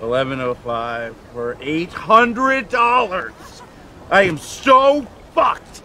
1105 for $800. I am so fucked.